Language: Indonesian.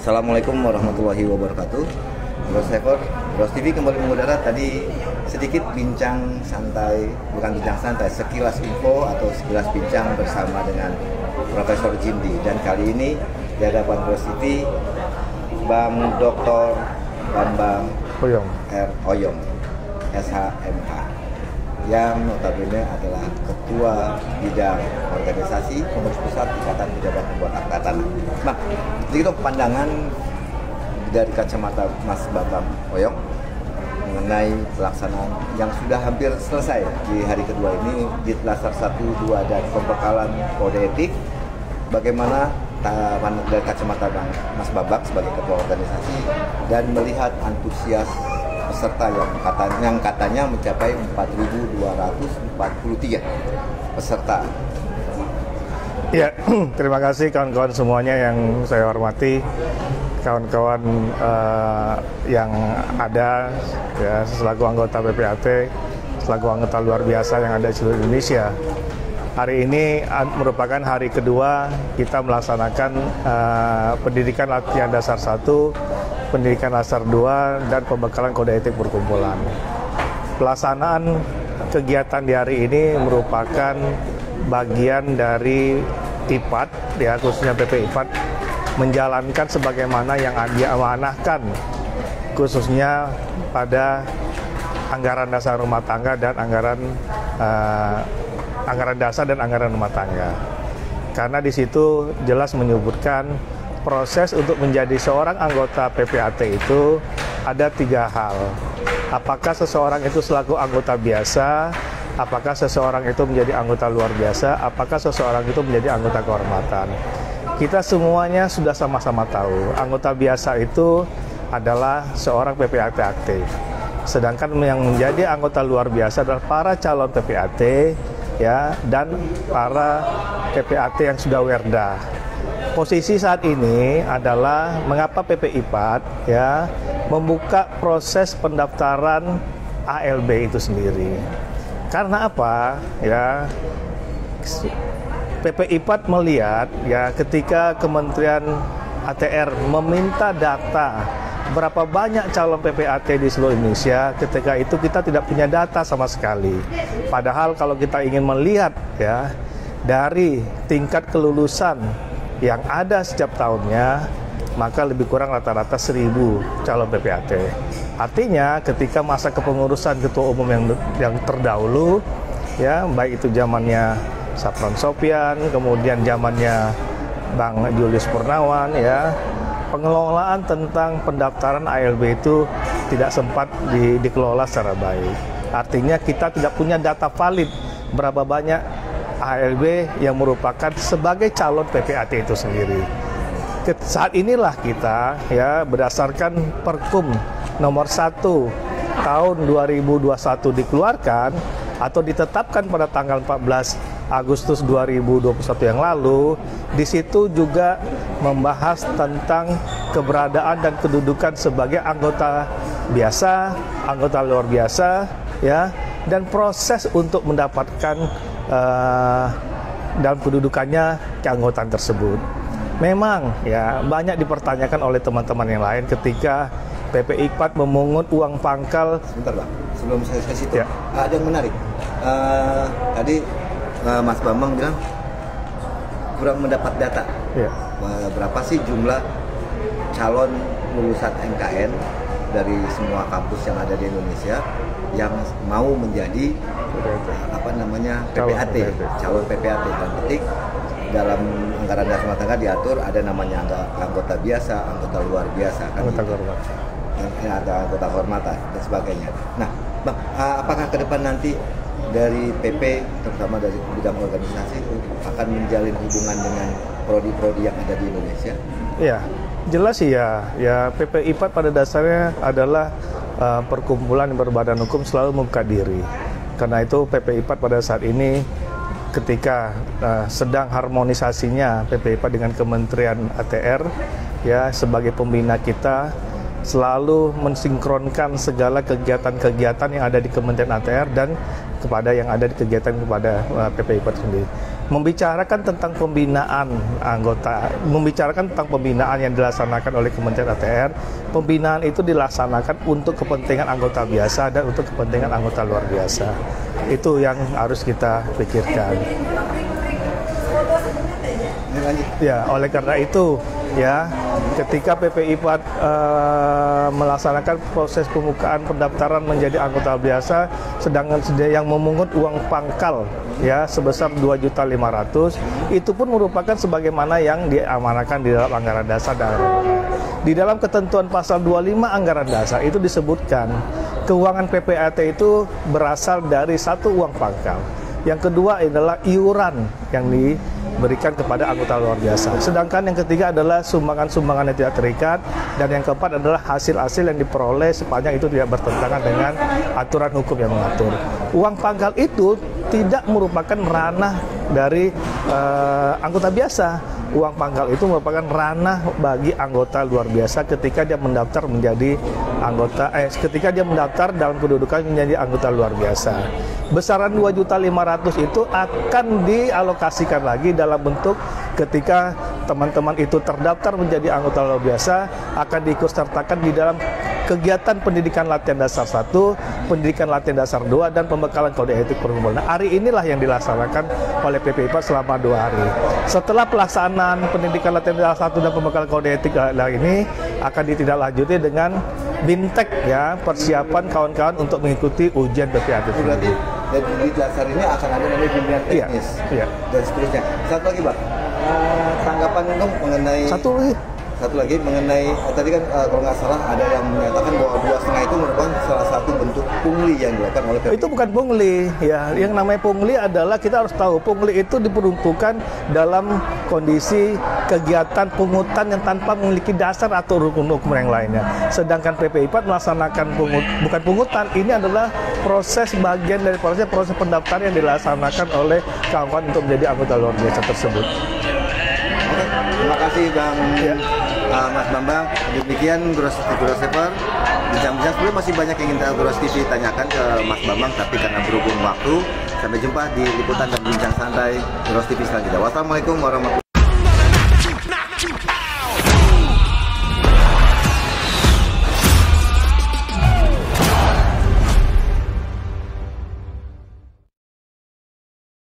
Assalamualaikum warahmatullahi wabarakatuh. Bros Sever, Bros TV kembali mengudara. Tadi sedikit bincang santai, bukan bincang santai, sekilas info atau sekilas bincang bersama dengan Profesor Jimdi. Dan kali ini di hadapan Bros TV, Bang Dr. Bambang Oyong. R. Oyong, SHMH yang notabene adalah ketua bidang organisasi pengurus pusat ikatan pejabat pembuat tanah. Nah, jadi itu pandangan dari kacamata Mas Bambang Oyong mengenai pelaksanaan yang sudah hampir selesai di hari kedua ini di Lasar 1, 2 dan pembekalan kode etik. Bagaimana dari kacamata Bang Mas Babak sebagai ketua organisasi dan melihat antusias peserta yang katanya, yang katanya mencapai 4.243 peserta. Ya, terima kasih kawan-kawan semuanya yang saya hormati, kawan-kawan uh, yang ada ya selaku anggota PPAT, selaku anggota luar biasa yang ada di seluruh Indonesia. Hari ini merupakan hari kedua kita melaksanakan uh, pendidikan latihan dasar 1 pendidikan dasar 2 dan pembekalan kode etik perkumpulan. Pelaksanaan kegiatan di hari ini merupakan bagian dari IPAT, ya khususnya PP IPAT, menjalankan sebagaimana yang diamanahkan khususnya pada anggaran dasar rumah tangga dan anggaran uh, anggaran dasar dan anggaran rumah tangga. Karena di situ jelas menyebutkan proses untuk menjadi seorang anggota PPAT itu ada tiga hal. Apakah seseorang itu selaku anggota biasa, apakah seseorang itu menjadi anggota luar biasa, apakah seseorang itu menjadi anggota kehormatan. Kita semuanya sudah sama-sama tahu, anggota biasa itu adalah seorang PPAT aktif. Sedangkan yang menjadi anggota luar biasa adalah para calon PPAT ya dan para PPAT yang sudah werda posisi saat ini adalah mengapa PPIPAT ya membuka proses pendaftaran ALB itu sendiri. Karena apa? Ya PPIPAT melihat ya ketika Kementerian ATR meminta data berapa banyak calon PPAT di seluruh Indonesia ketika itu kita tidak punya data sama sekali. Padahal kalau kita ingin melihat ya dari tingkat kelulusan yang ada setiap tahunnya maka lebih kurang rata-rata 1000 calon PPAT. Artinya ketika masa kepengurusan ketua umum yang yang terdahulu ya baik itu zamannya Sapron Sopian, kemudian zamannya Bang Julius Purnawan ya pengelolaan tentang pendaftaran ALB itu tidak sempat di, dikelola secara baik. Artinya kita tidak punya data valid berapa banyak ALB yang merupakan sebagai calon PPAT itu sendiri. Saat inilah kita ya berdasarkan Perkum nomor 1 tahun 2021 dikeluarkan atau ditetapkan pada tanggal 14 Agustus 2021 yang lalu, di situ juga membahas tentang keberadaan dan kedudukan sebagai anggota biasa, anggota luar biasa, ya, dan proses untuk mendapatkan uh, dalam kedudukannya keanggotaan tersebut. Memang ya banyak dipertanyakan oleh teman-teman yang lain ketika PP IPAT memungut uang pangkal. Sebentar bang, sebelum saya ke situ, ya. ada yang menarik. Uh, tadi uh, Mas Bambang bilang kurang mendapat data. Ya. Uh, berapa sih jumlah calon lulusan MKN dari semua kampus yang ada di Indonesia yang mau menjadi apa namanya PPAT, calon PPAT dan ketik dalam anggaran dasar rumah tangga diatur ada namanya anggota biasa, anggota luar biasa kan anggota gitu. kehormatan. Ya, ada anggota kehormatan dan sebagainya. Nah, Bang, apakah ke depan nanti dari PP terutama dari bidang organisasi akan menjalin hubungan dengan prodi-prodi yang ada di Indonesia? Iya, jelas sih ya. Ya PP IPAT pada dasarnya adalah uh, perkumpulan yang berbadan hukum selalu membuka diri karena itu PPIPAT pada saat ini ketika uh, sedang harmonisasinya PPIPAT dengan Kementerian ATR ya sebagai pembina kita selalu mensinkronkan segala kegiatan-kegiatan yang ada di Kementerian ATR dan kepada yang ada di kegiatan kepada uh, PPIPAT sendiri. Membicarakan tentang pembinaan anggota, membicarakan tentang pembinaan yang dilaksanakan oleh Kementerian ATR. Pembinaan itu dilaksanakan untuk kepentingan anggota biasa dan untuk kepentingan anggota luar biasa. Itu yang harus kita pikirkan. Ya, oleh karena itu ya ketika PPI uh, eh, melaksanakan proses pembukaan pendaftaran menjadi anggota biasa sedangkan yang memungut uang pangkal ya sebesar 2.500 itu pun merupakan sebagaimana yang diamanahkan di dalam anggaran dasar dan di dalam ketentuan pasal 25 anggaran dasar itu disebutkan keuangan PPAT itu berasal dari satu uang pangkal. Yang kedua adalah iuran yang diberikan kepada anggota luar biasa. Sedangkan yang ketiga adalah sumbangan-sumbangan yang tidak terikat dan yang keempat adalah hasil-hasil yang diperoleh sepanjang itu tidak bertentangan dengan aturan hukum yang mengatur. Uang pangkal itu tidak merupakan ranah dari uh, anggota biasa. Uang pangkal itu merupakan ranah bagi anggota luar biasa ketika dia mendaftar menjadi anggota eh ketika dia mendaftar dalam kedudukan menjadi anggota luar biasa besaran 2.500 itu akan dialokasikan lagi dalam bentuk ketika teman-teman itu terdaftar menjadi anggota luar biasa akan diikutsertakan di dalam kegiatan pendidikan latihan dasar 1, pendidikan latihan dasar 2, dan pembekalan kode etik pergumulan. Nah, hari inilah yang dilaksanakan oleh PPIPA selama dua hari. Setelah pelaksanaan pendidikan latihan dasar 1 dan pembekalan kode etik ini akan ditindaklanjuti dengan bintek ya persiapan kawan-kawan untuk mengikuti ujian PPAT. Berarti di dasar ini akan ada namanya bimbingan iya, teknis iya, iya. dan seterusnya. Satu lagi, Pak. Uh, tanggapan dong mengenai Satu lagi satu lagi mengenai eh, tadi kan uh, kalau nggak salah ada yang menyatakan bahwa dua setengah itu merupakan salah satu bentuk pungli yang dilakukan oleh PPI. Itu bukan pungli ya. Yang namanya pungli adalah kita harus tahu pungli itu diperuntukkan dalam kondisi kegiatan pungutan yang tanpa memiliki dasar atau rukun hukum yang lainnya. Sedangkan PPI 4 melaksanakan pungut, bukan pungutan, ini adalah proses bagian dari proses proses pendaftaran yang dilaksanakan oleh kawan untuk menjadi anggota luar biasa tersebut. Oke, terima kasih Bang. Ya uh, Mas Bambang. Demikian Gros Gros Sever. Bincang-bincang sebelum masih banyak yang ingin tahu Gros TV tanyakan ke Mas Bambang, tapi karena berhubung waktu, sampai jumpa di liputan dan bincang santai Gros TV selanjutnya. Wassalamualaikum warahmatullahi